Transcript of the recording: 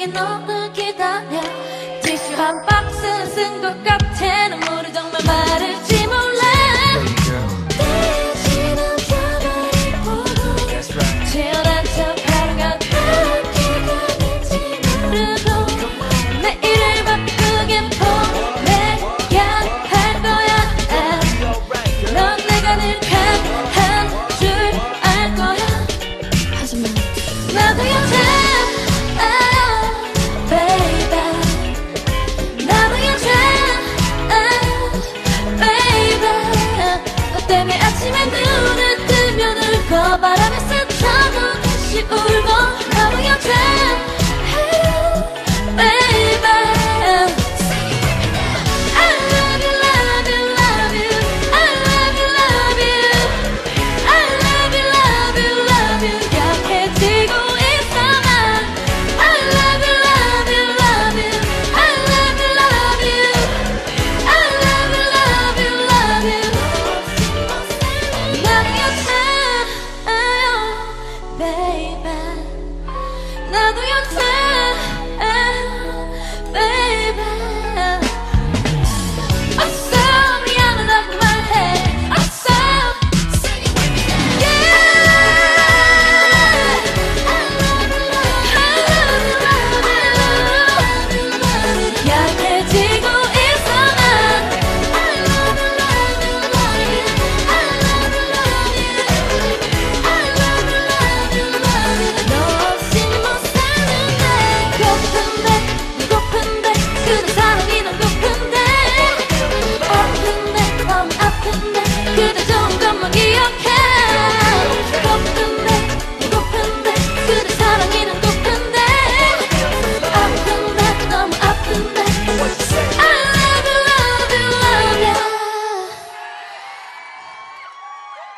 깜빡이 너를 기다려. 티슈 한 박스는 쓴 것 같아. 눈물이 정말 마를지 몰라.